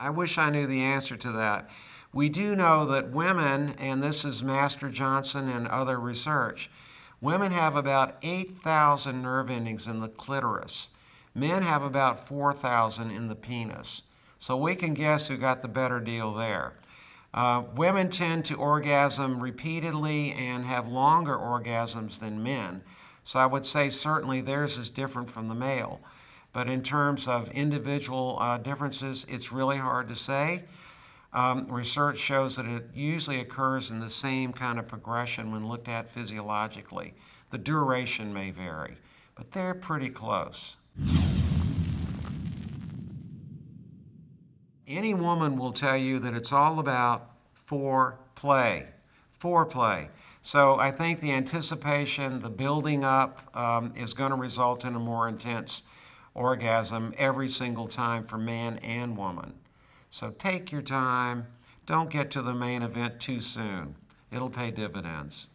I wish I knew the answer to that. We do know that women, and this is Masters Johnson and other research, women have about 8,000 nerve endings in the clitoris. Men have about 4,000 in the penis. So we can guess who got the better deal there. Uh, women tend to orgasm repeatedly and have longer orgasms than men. So I would say certainly theirs is different from the male. But in terms of individual uh, differences, it's really hard to say. Um, research shows that it usually occurs in the same kind of progression when looked at physiologically. The duration may vary, but they're pretty close. Any woman will tell you that it's all about foreplay. Foreplay. So I think the anticipation, the building up, um, is going to result in a more intense orgasm every single time for man and woman. So take your time. Don't get to the main event too soon. It'll pay dividends.